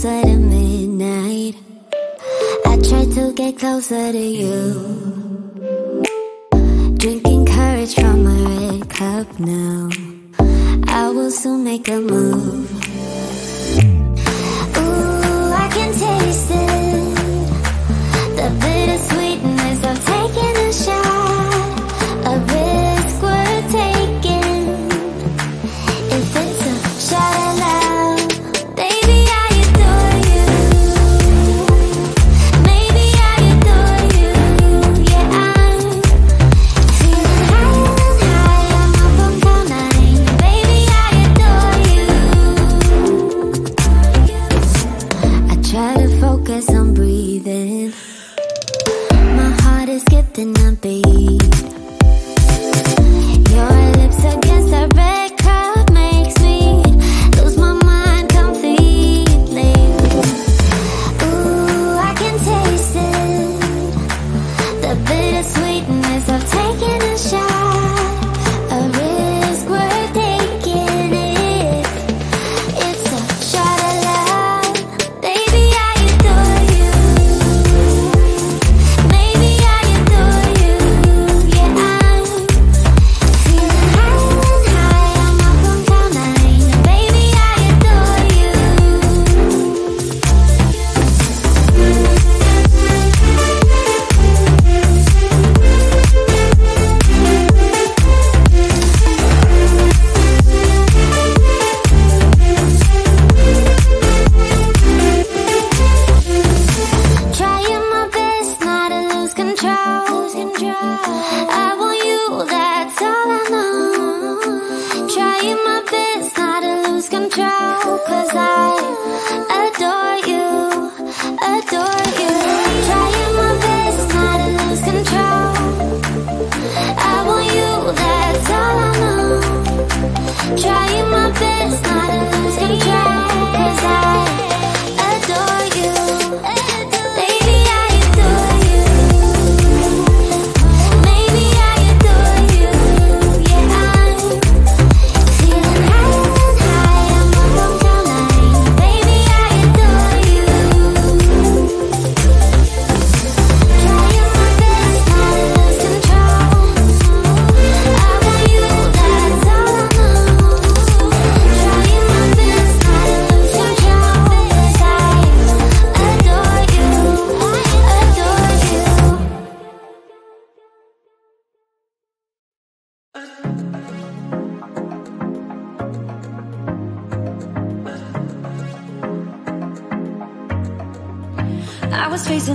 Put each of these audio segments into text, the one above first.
closer to midnight. I try to get closer to you. Drinking courage from a red cup now I will soon make a move. Ooh, I can taste it. The bittersweetness of taking a shot.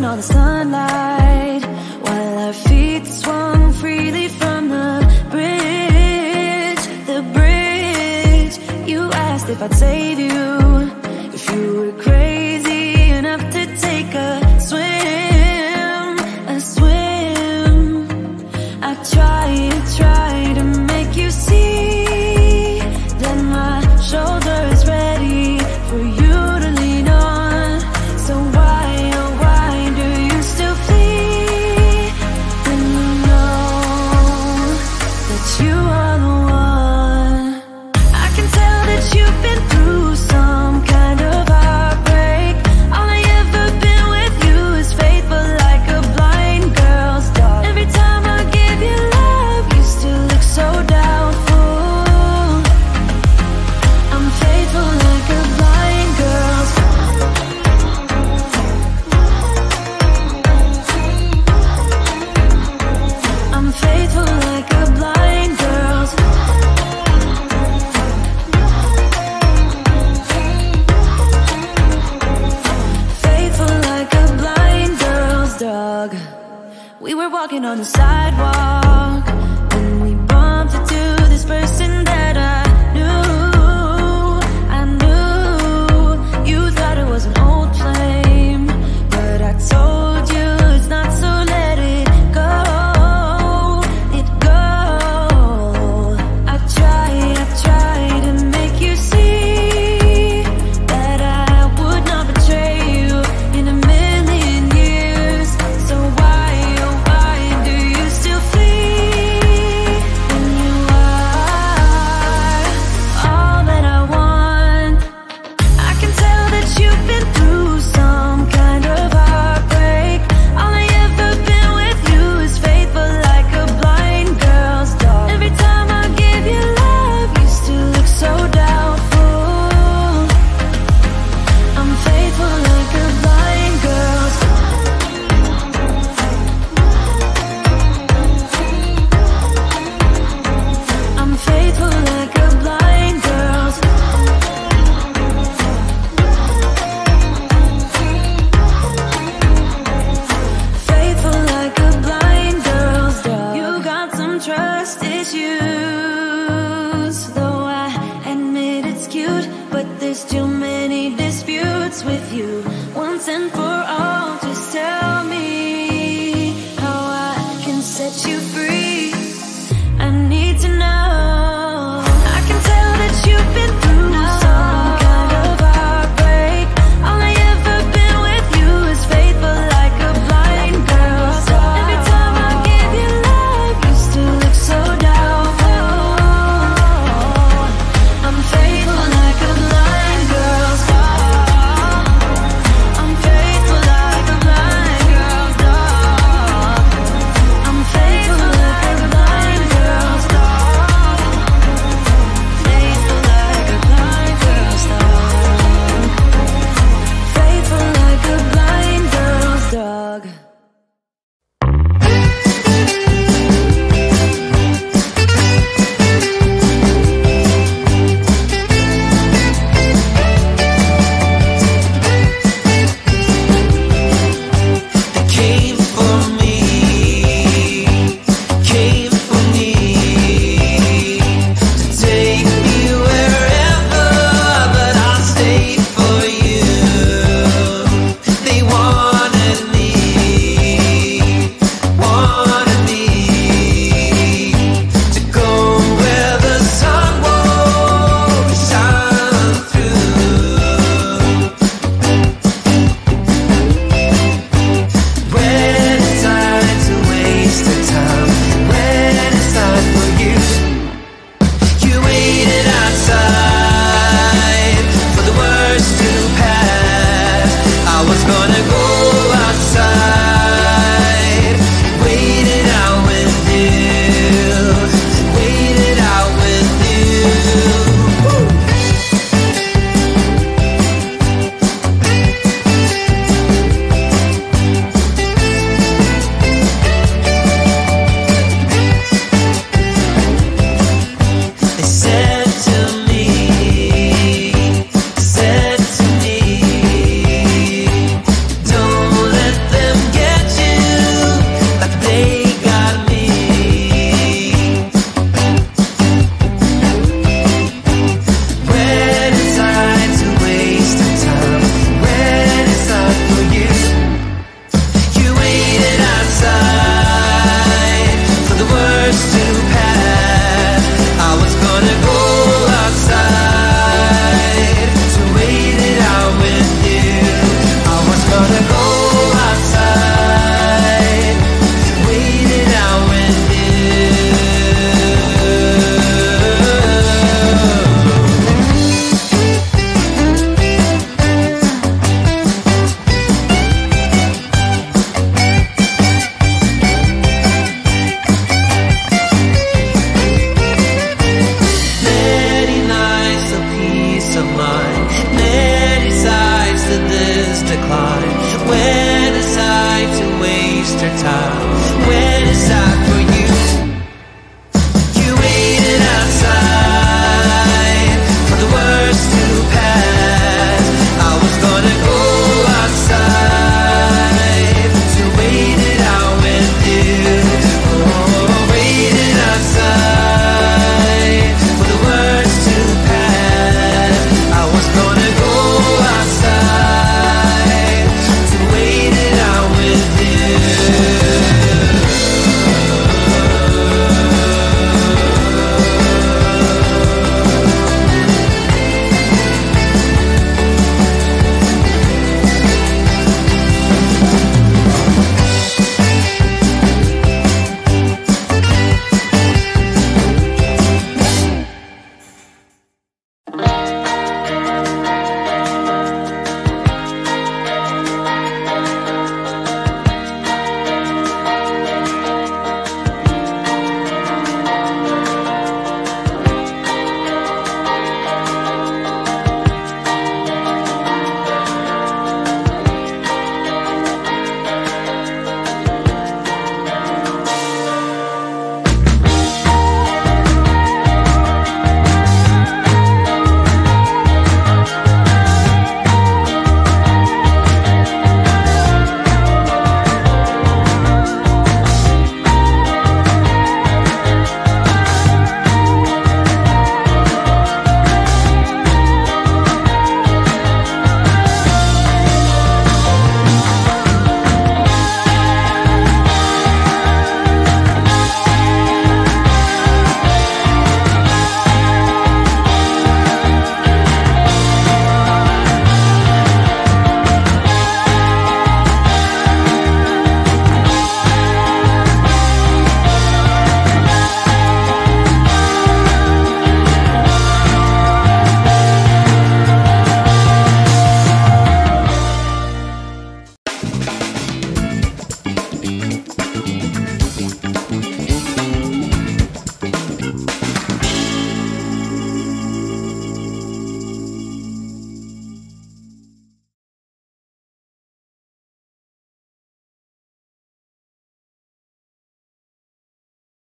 all the sunlight While our feet swung freely from the bridge. The bridge You asked if I'd save you. We were walking on the sidewalk. any disputes with you once and for all. Just tell.